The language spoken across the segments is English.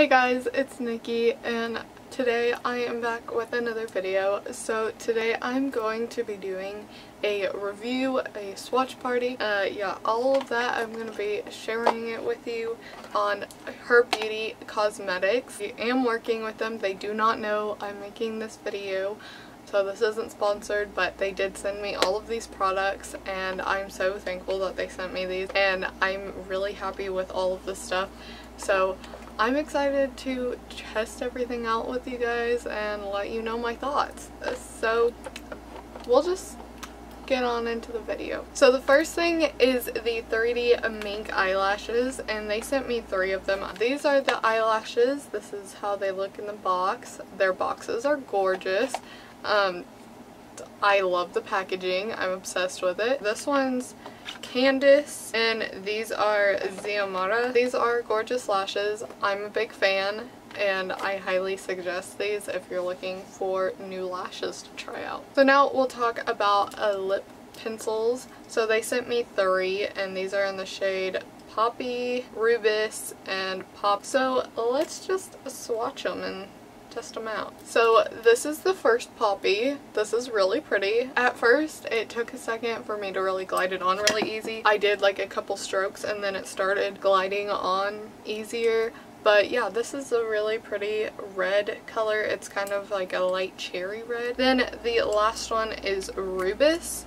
Hey guys, it's Nikki and today I am back with another video. So today I'm going to be doing a review, a swatch party. Uh, yeah, all of that I'm going to be sharing it with you on Her Beauty Cosmetics. I am working with them. They do not know I'm making this video. So this isn't sponsored, but they did send me all of these products and I'm so thankful that they sent me these and I'm really happy with all of this stuff. So I'm excited to test everything out with you guys and let you know my thoughts. So we'll just get on into the video. So the first thing is the 3D Mink eyelashes and they sent me three of them. These are the eyelashes. This is how they look in the box. Their boxes are gorgeous. Um, I love the packaging. I'm obsessed with it. This one's Candice and these are Xiomara. These are gorgeous lashes. I'm a big fan and I highly suggest these if you're looking for new lashes to try out. So now we'll talk about uh, lip pencils. So they sent me three and these are in the shade Poppy, Rubus, and Pop. So let's just swatch them and test them out. So this is the first Poppy. This is really pretty. At first, it took a second for me to really glide it on really easy. I did like a couple strokes and then it started gliding on easier. But yeah, this is a really pretty red color. It's kind of like a light cherry red. Then the last one is Rubus,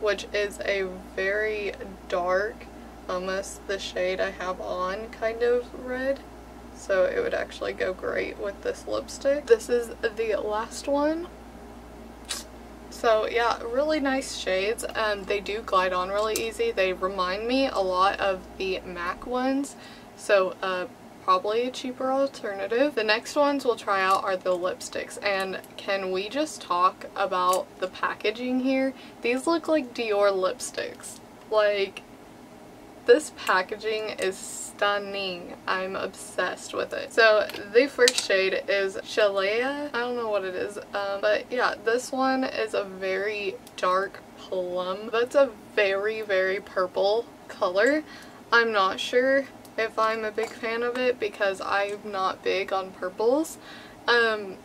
which is a very dark, almost the shade I have on kind of red so it would actually go great with this lipstick. This is the last one. So yeah, really nice shades. Um, they do glide on really easy. They remind me a lot of the MAC ones. So uh, probably a cheaper alternative. The next ones we'll try out are the lipsticks and can we just talk about the packaging here? These look like Dior lipsticks. Like this packaging is stunning. I'm obsessed with it. So the first shade is Shalea. I don't know what it is, um, but yeah, this one is a very dark plum. That's a very, very purple color. I'm not sure if I'm a big fan of it because I'm not big on purples. Um,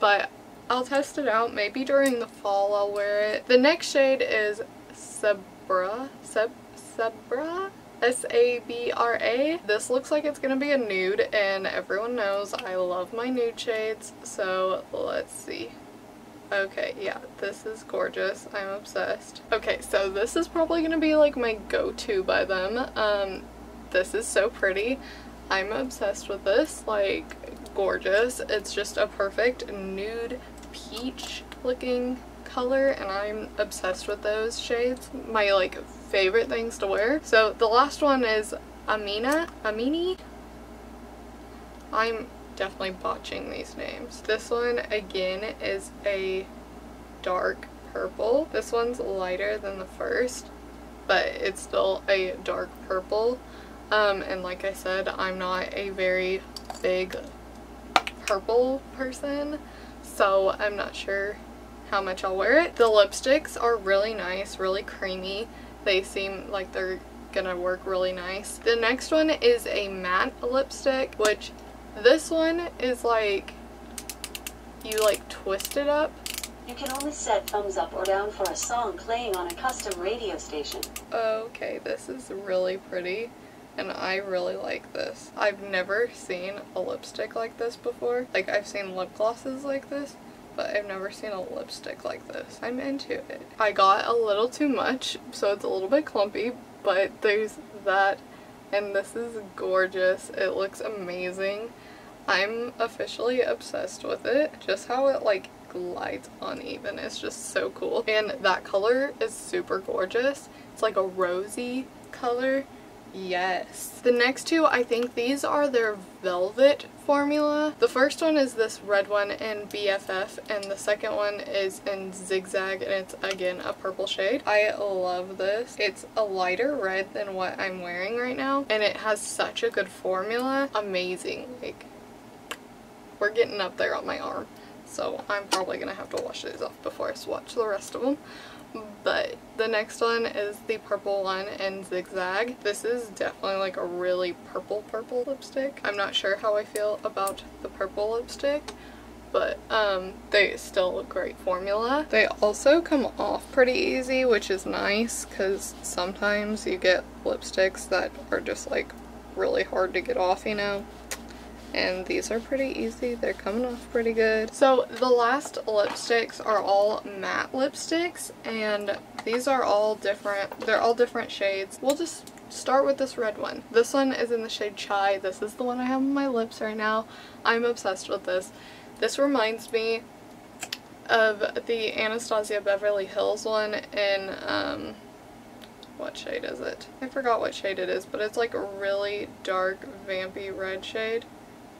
but I'll test it out. Maybe during the fall I'll wear it. The next shade is Sabra. Seb Sabra? S-A-B-R-A. This looks like it's gonna be a nude and everyone knows I love my nude shades so let's see. Okay, yeah, this is gorgeous. I'm obsessed. Okay, so this is probably gonna be like my go-to by them. Um, this is so pretty. I'm obsessed with this, like gorgeous. It's just a perfect nude peach looking color and I'm obsessed with those shades. My like favorite things to wear. So the last one is Amina, Amini. I'm definitely botching these names. This one again is a dark purple. This one's lighter than the first, but it's still a dark purple. Um, and like I said, I'm not a very big purple person, so I'm not sure how much I'll wear it. The lipsticks are really nice, really creamy. They seem like they're gonna work really nice. The next one is a matte lipstick, which this one is like, you like twist it up. You can only set thumbs up or down for a song playing on a custom radio station. Okay, this is really pretty and I really like this. I've never seen a lipstick like this before. Like I've seen lip glosses like this, but I've never seen a lipstick like this. I'm into it. I got a little too much, so it's a little bit clumpy, but there's that, and this is gorgeous. It looks amazing. I'm officially obsessed with it. Just how it like glides uneven is just so cool. And that color is super gorgeous. It's like a rosy color Yes. The next two, I think these are their Velvet formula. The first one is this red one in BFF and the second one is in Zigzag and it's again a purple shade. I love this. It's a lighter red than what I'm wearing right now and it has such a good formula. Amazing. Like, we're getting up there on my arm. so I'm probably to have to wash these off before I swatch the rest of them. But the next one is the purple one in Zigzag. This is definitely like a really purple purple lipstick. I'm not sure how I feel about the purple lipstick but um, they still look great formula. They also come off pretty easy, which is nice because sometimes you get lipsticks that are just like really hard to get off, you know? And these are pretty easy. They're coming off pretty good. So the last lipsticks are all matte lipsticks and these are all different. They're all different shades. We'll just start with this red one. This one is in the shade Chai. This is the one I have on my lips right now. I'm obsessed with this. This reminds me of the Anastasia Beverly Hills one in, um, what shade is it? I forgot what shade it is, but it's like a really dark, vampy red shade,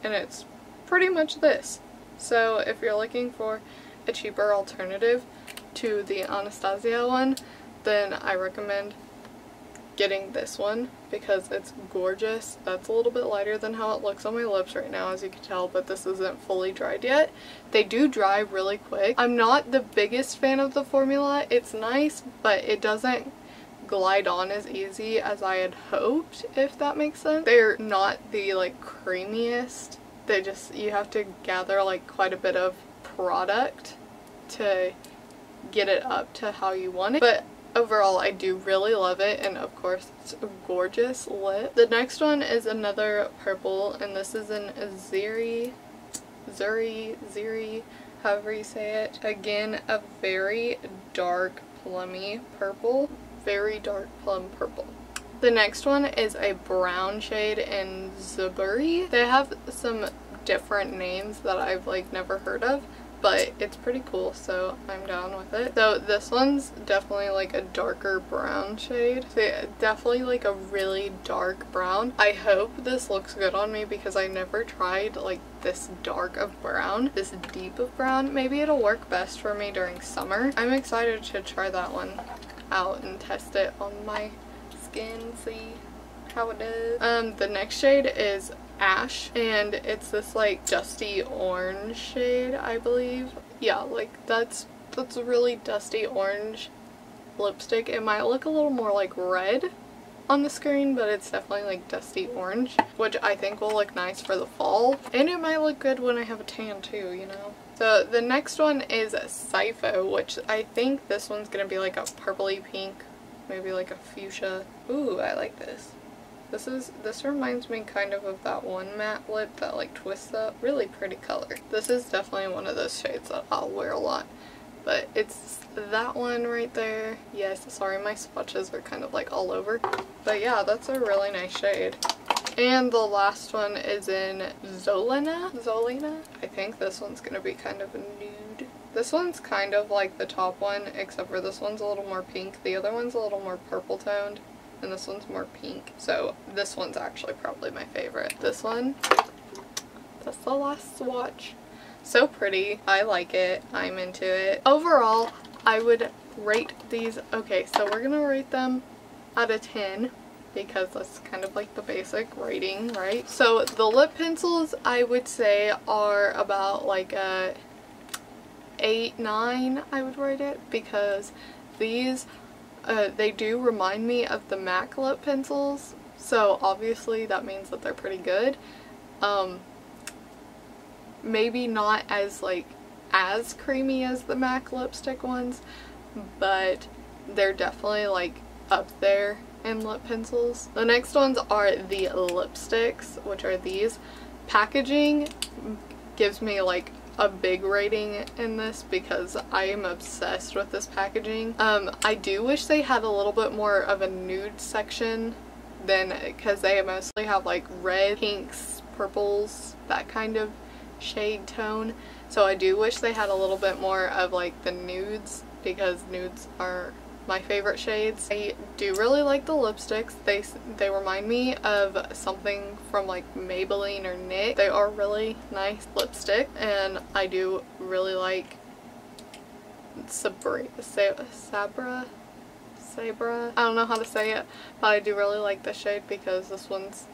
and it's pretty much this. So if you're looking for a cheaper alternative to the Anastasia one, then I recommend getting this one because it's gorgeous. That's a little bit lighter than how it looks on my lips right now as you can tell but this isn't fully dried yet. They do dry really quick. I'm not the biggest fan of the formula. It's nice but it doesn't glide on as easy as I had hoped if that makes sense. They're not the like creamiest. They just you have to gather like quite a bit of product to get it up to how you want it. But overall I do really love it and of course it's a gorgeous lip. The next one is another purple and this is an Ziri, Zuri, Ziri, however you say it. Again a very dark plummy purple, very dark plum purple. The next one is a brown shade in Zaburi. They have some different names that I've like never heard of but it's pretty cool so I'm down with it. So this one's definitely like a darker brown shade. So definitely like a really dark brown. I hope this looks good on me because I never tried like this dark of brown, this deep of brown. Maybe it'll work best for me during summer. I'm excited to try that one out and test it on my skin, see how it is. Um, the next shade is ash and it's this like dusty orange shade I believe. Yeah like that's that's a really dusty orange lipstick. It might look a little more like red on the screen but it's definitely like dusty orange which I think will look nice for the fall. And it might look good when I have a tan too you know so the next one is Sipho which I think this one's gonna be like a purpley pink maybe like a fuchsia ooh I like this this is this reminds me kind of of that one matte lip that like twists up. Really pretty color. This is definitely one of those shades that I'll wear a lot. But it's that one right there. Yes, sorry my swatches are kind of like all over. But yeah, that's a really nice shade. And the last one is in Zolina? Zolina? I think this one's to be kind of a nude. This one's kind of like the top one, except for this one's a little more pink. The other one's a little more purple toned and this one's more pink. So this one's actually probably my favorite. This one, that's the last swatch. So pretty. I like it. I'm into it. Overall, I would rate these, okay, so we're gonna rate them out of 10 because that's kind of like the basic writing, right? So the lip pencils I would say are about like a 8, 9 I would rate it because these uh, they do remind me of the MAC lip pencils, so obviously that means that they're pretty good. Um, maybe not as like as creamy as the MAC lipstick ones, but they're definitely like up there in lip pencils. The next ones are the lipsticks, which are these. Packaging gives me like a big rating in this because I am obsessed with this packaging. Um, I do wish they had a little bit more of a nude section than because they mostly have like red, pinks, purples, that kind of shade tone. So I do wish they had a little bit more of like the nudes because nudes are my favorite shades. I do really like the lipsticks. They, they remind me of something from like Maybelline or NYX. They are really nice lipstick and I do really like Sabra, Sabra, Sabra. I don't know how to say it, but I do really like this shade because this one's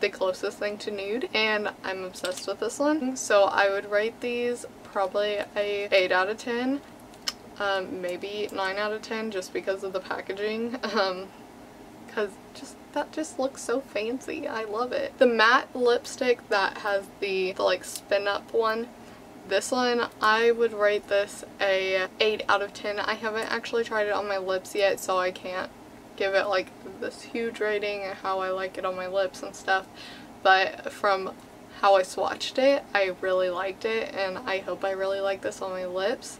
the closest thing to nude and I'm obsessed with this one. So I would rate these probably a 8 out of 10. Um, maybe 9 out of 10 just because of the packaging. Um, because just that just looks so fancy. I love it. The matte lipstick that has the, the like spin up one this one, I would rate this a 8 out of 10. I haven't actually tried it on my lips yet, so I can't give it like this huge rating and how I like it on my lips and stuff. But from how I swatched it, I really liked it and I hope I really like this on my lips.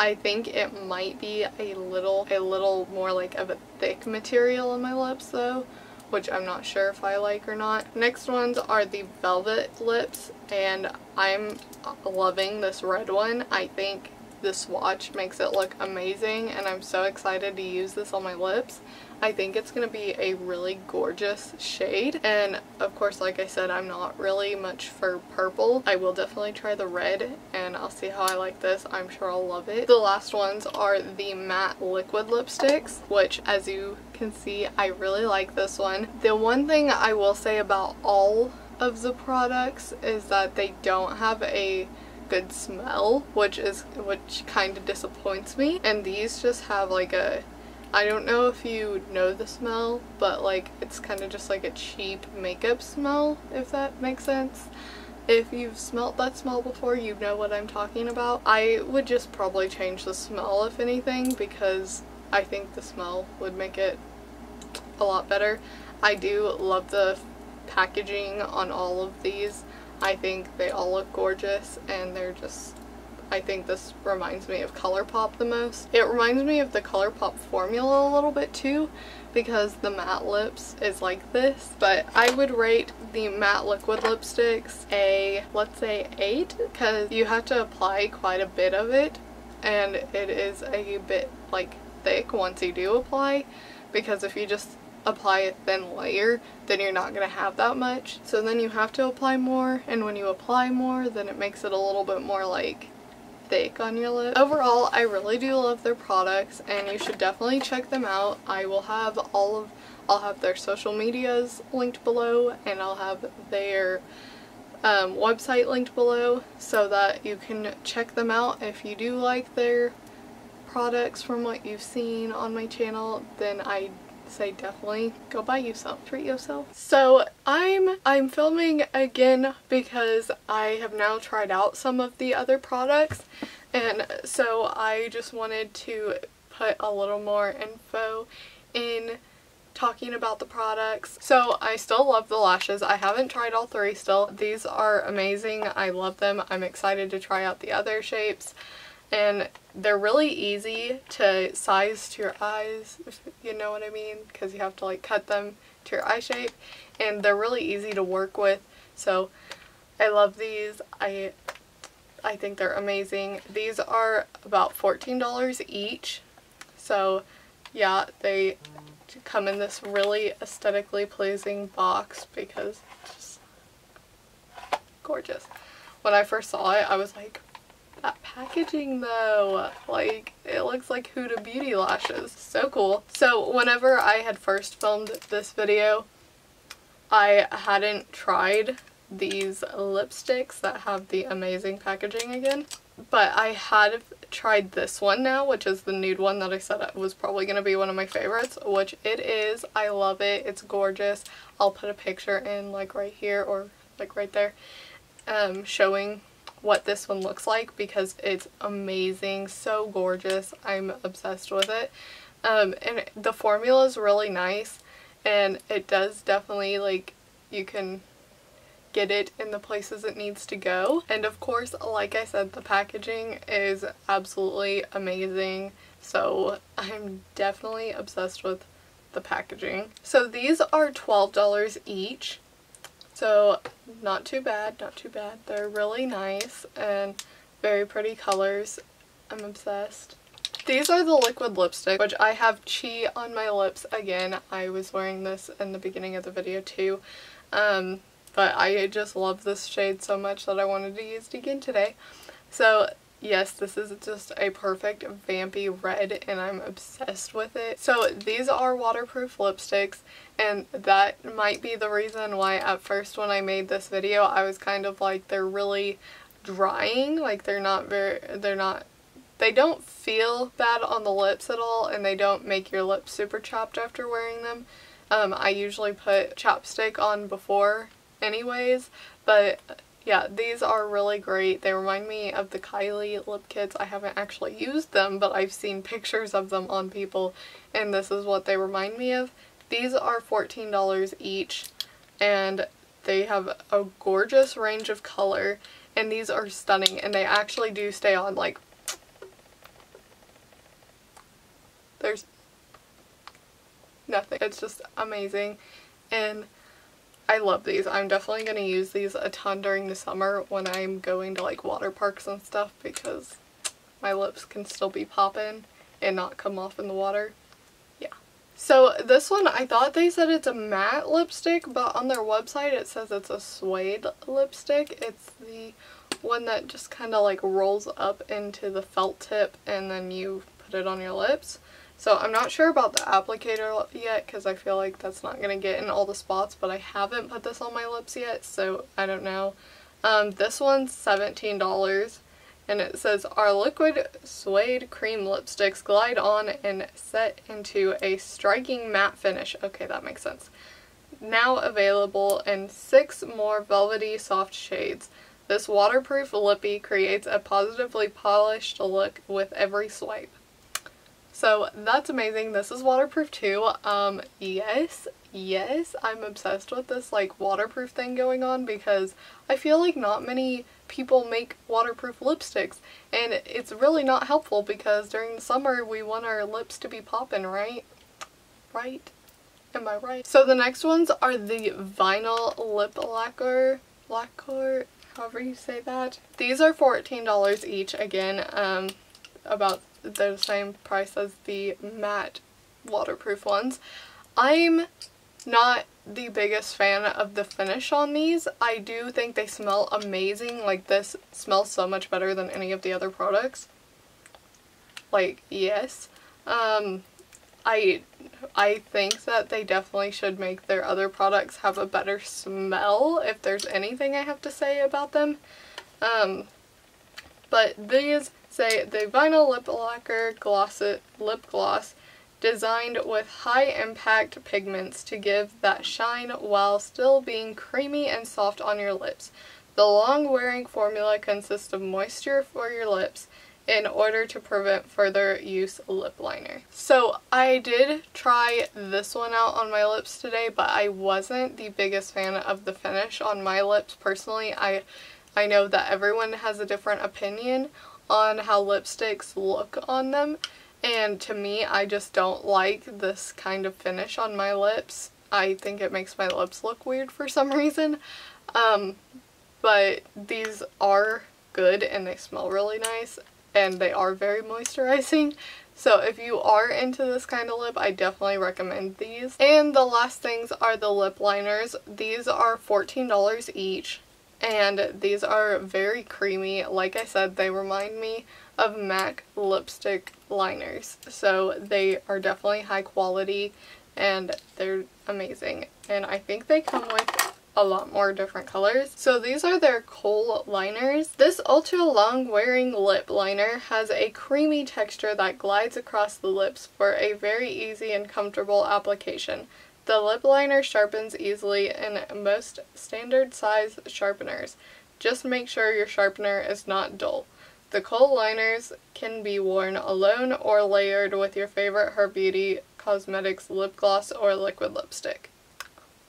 I think it might be a little, a little more like of a thick material on my lips though which I'm not sure if I like or not. Next ones are the Velvet Lips, and I'm loving this red one. I think the swatch makes it look amazing, and I'm so excited to use this on my lips. I think it's going to be a really gorgeous shade and of course like I said I'm not really much for purple. I will definitely try the red and I'll see how I like this. I'm sure I'll love it. The last ones are the matte liquid lipsticks which as you can see I really like this one. The one thing I will say about all of the products is that they don't have a good smell which is which kind of disappoints me and these just have like a I don't know if you know the smell, but like it's kind of just like a cheap makeup smell, if that makes sense. If you've smelt that smell before, you know what I'm talking about. I would just probably change the smell if anything because I think the smell would make it a lot better. I do love the packaging on all of these. I think they all look gorgeous and they're just I think this reminds me of ColourPop the most. It reminds me of the ColourPop formula a little bit too because the matte lips is like this but I would rate the matte liquid lipsticks a let's say 8 because you have to apply quite a bit of it and it is a bit like thick once you do apply because if you just apply a thin layer then you're not going to have that much so then you have to apply more and when you apply more then it makes it a little bit more like thick on your lips. Overall, I really do love their products and you should definitely check them out. I will have all of, I'll have their social medias linked below and I'll have their um, website linked below so that you can check them out if you do like their products from what you've seen on my channel then I say definitely go buy yourself. Treat yourself. So I'm I'm filming again because I have now tried out some of the other products and so I just wanted to put a little more info in talking about the products. So I still love the lashes. I haven't tried all three still. These are amazing. I love them. I'm excited to try out the other shapes and they're really easy to size to your eyes, if you know what I mean, because you have to like cut them to your eye shape, and they're really easy to work with, so I love these. I I think they're amazing. These are about $14 each, so yeah, they come in this really aesthetically pleasing box because it's just gorgeous. When I first saw it, I was like, that packaging though, like it looks like Huda Beauty lashes. So cool. So whenever I had first filmed this video, I hadn't tried these lipsticks that have the amazing packaging again. But I had tried this one now, which is the nude one that I said was probably going to be one of my favorites, which it is. I love it. It's gorgeous. I'll put a picture in like right here or like right there um, showing what this one looks like because it's amazing, so gorgeous. I'm obsessed with it. Um, and the formula is really nice and it does definitely like you can get it in the places it needs to go. And of course, like I said, the packaging is absolutely amazing. So I'm definitely obsessed with the packaging. So these are $12 each. So not too bad, not too bad. They're really nice and very pretty colors. I'm obsessed. These are the liquid lipstick, which I have Chi on my lips again. I was wearing this in the beginning of the video too. Um, but I just love this shade so much that I wanted to use it again today. So Yes, this is just a perfect vampy red and I'm obsessed with it. So these are waterproof lipsticks and that might be the reason why at first when I made this video I was kind of like they're really drying. Like they're not very, they're not, they don't feel bad on the lips at all and they don't make your lips super chapped after wearing them. Um, I usually put chapstick on before anyways, but yeah, these are really great. They remind me of the Kylie lip kits. I haven't actually used them, but I've seen pictures of them on people, and this is what they remind me of. These are $14 each, and they have a gorgeous range of color, and these are stunning, and they actually do stay on, like, there's nothing. It's just amazing, and I love these. I'm definitely going to use these a ton during the summer when I'm going to like water parks and stuff because my lips can still be popping and not come off in the water. So this one, I thought they said it's a matte lipstick, but on their website it says it's a suede lipstick. It's the one that just kind of like rolls up into the felt tip and then you put it on your lips. So I'm not sure about the applicator yet because I feel like that's not going to get in all the spots, but I haven't put this on my lips yet, so I don't know. Um, this one's $17 and it says our liquid suede cream lipsticks glide on and set into a striking matte finish. Okay, that makes sense. Now available in six more velvety soft shades. This waterproof lippy creates a positively polished look with every swipe. So that's amazing. This is waterproof too. Um, yes, yes, I'm obsessed with this like waterproof thing going on because I feel like not many people make waterproof lipsticks and it's really not helpful because during the summer we want our lips to be popping, right? Right? Am I right? So the next ones are the vinyl lip lacquer, lacquer, however you say that. These are $14 each again, um, about they're the same price as the matte waterproof ones. I'm not the biggest fan of the finish on these. I do think they smell amazing. Like this smells so much better than any of the other products. Like, yes. Um, I I think that they definitely should make their other products have a better smell if there's anything I have to say about them. Um, but these say the vinyl lip lacquer gloss lip gloss designed with high impact pigments to give that shine while still being creamy and soft on your lips. The long wearing formula consists of moisture for your lips in order to prevent further use lip liner. So I did try this one out on my lips today but I wasn't the biggest fan of the finish on my lips personally. I I know that everyone has a different opinion on how lipsticks look on them and to me I just don't like this kind of finish on my lips. I think it makes my lips look weird for some reason. Um, but these are good and they smell really nice and they are very moisturizing. So if you are into this kind of lip, I definitely recommend these. And the last things are the lip liners. These are $14 each and these are very creamy. Like I said, they remind me of MAC lipstick liners. So they are definitely high quality and they're amazing. And I think they come with a lot more different colors. So these are their kohl liners. This ultra long wearing lip liner has a creamy texture that glides across the lips for a very easy and comfortable application. The lip liner sharpens easily in most standard size sharpeners. Just make sure your sharpener is not dull. The kohl liners can be worn alone or layered with your favorite Her Beauty Cosmetics lip gloss or liquid lipstick.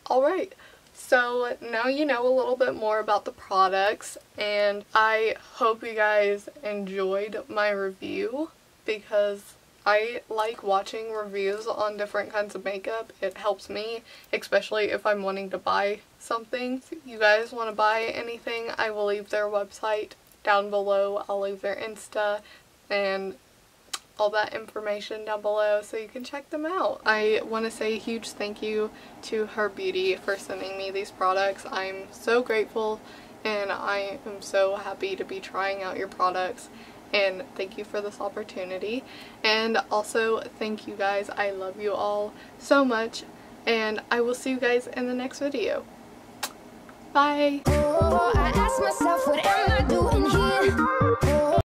Alright, so now you know a little bit more about the products and I hope you guys enjoyed my review because I like watching reviews on different kinds of makeup. It helps me, especially if I'm wanting to buy something. If you guys want to buy anything, I will leave their website down below. I'll leave their Insta and all that information down below so you can check them out. I want to say a huge thank you to Her Beauty for sending me these products. I'm so grateful and I am so happy to be trying out your products and thank you for this opportunity. And also thank you guys. I love you all so much and I will see you guys in the next video. Bye! Oh,